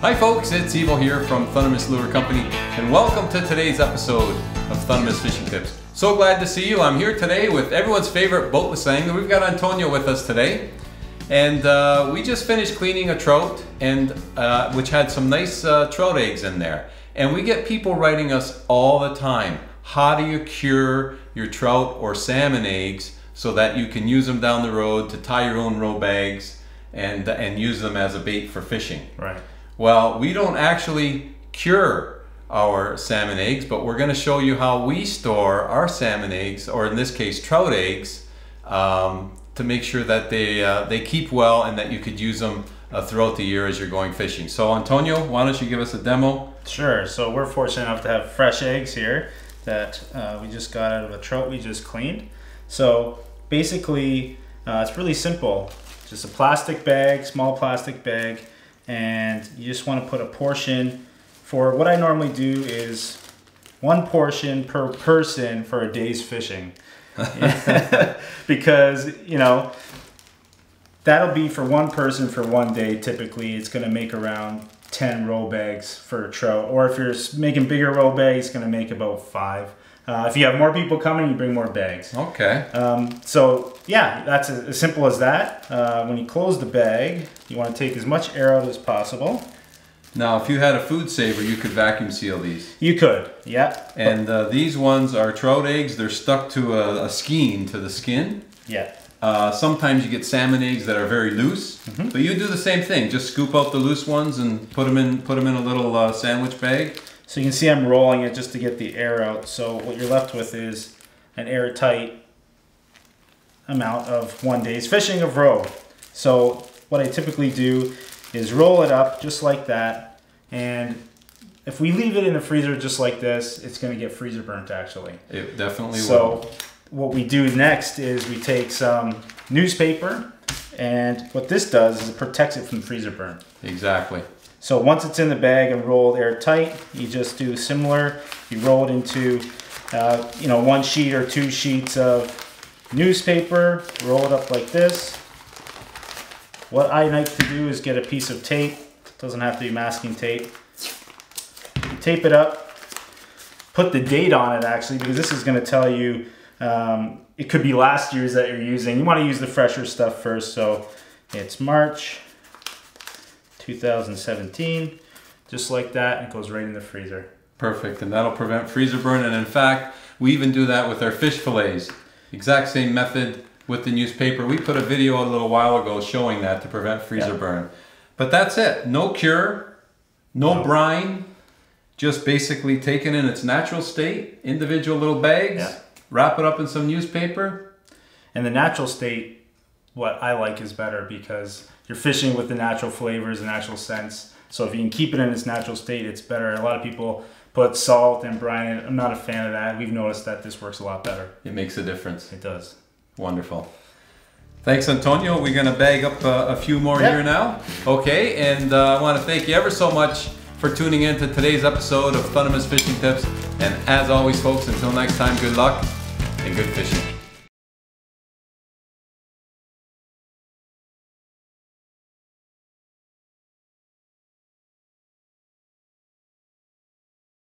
Hi folks, it's Evo here from Thundermist Lure Company and welcome to today's episode of Thundermist Fishing Tips. So glad to see you. I'm here today with everyone's favorite boatless angler. We've got Antonio with us today. And uh, we just finished cleaning a trout and uh, which had some nice uh, trout eggs in there. And we get people writing us all the time. How do you cure your trout or salmon eggs so that you can use them down the road to tie your own roe bags and, and use them as a bait for fishing? Right. Well, we don't actually cure our salmon eggs, but we're going to show you how we store our salmon eggs, or in this case, trout eggs, um, to make sure that they uh, they keep well and that you could use them uh, throughout the year as you're going fishing. So, Antonio, why don't you give us a demo? Sure. So we're fortunate enough to have fresh eggs here that uh, we just got out of a trout we just cleaned. So basically, uh, it's really simple. Just a plastic bag, small plastic bag and you just want to put a portion for what I normally do is one portion per person for a day's fishing. Because you know that'll be for one person for one day typically. It's going to make around 10 roe bags for a trout or if you're making bigger roe bags it's going to make about five uh, if you have more people coming, you bring more bags. Okay. Um, so yeah, that's as, as simple as that. Uh, when you close the bag, you want to take as much air out as possible. Now, if you had a food saver, you could vacuum seal these. You could, yeah. And uh, these ones are trout eggs. They're stuck to a, a skein to the skin. Yeah. Uh, sometimes you get salmon eggs that are very loose, mm -hmm. but you do the same thing. Just scoop out the loose ones and put them in put them in a little uh, sandwich bag. So you can see I'm rolling it just to get the air out. So what you're left with is an airtight amount of one day's fishing of roe. So what I typically do is roll it up just like that. And if we leave it in the freezer just like this, it's going to get freezer burnt actually. It definitely so will. So what we do next is we take some newspaper and what this does is it protects it from freezer burn. Exactly. So once it's in the bag and rolled airtight, you just do similar. You roll it into, uh, you know, one sheet or two sheets of newspaper, roll it up like this. What I like to do is get a piece of tape. Doesn't have to be masking tape. Tape it up. Put the date on it actually, because this is gonna tell you, um, it could be last year's that you're using. You wanna use the fresher stuff first. So it's March 2017. Just like that, it goes right in the freezer. Perfect, and that'll prevent freezer burn. And in fact, we even do that with our fish fillets. Exact same method with the newspaper. We put a video a little while ago showing that to prevent freezer yeah. burn. But that's it. No cure, no, no, brine, just basically taken in its natural state, individual little bags, yeah. wrap it up in some newspaper. And the natural state, what I like is better because you're fishing with the natural flavors and natural scents. So if you can keep it in its natural state, it's better. A lot of people put salt and brine in. I'm not a fan of that. We've noticed that this works a lot better. It makes a difference. It does. Wonderful. Thanks, Antonio. We're going to bag up uh, a few more yep. here now. Okay, and uh, I want to thank you ever so much for tuning in to today's episode of Thundermist Fishing Tips. And as always, folks, until next time, good luck and good fishing.